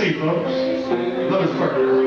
see, folks. Motherfucker.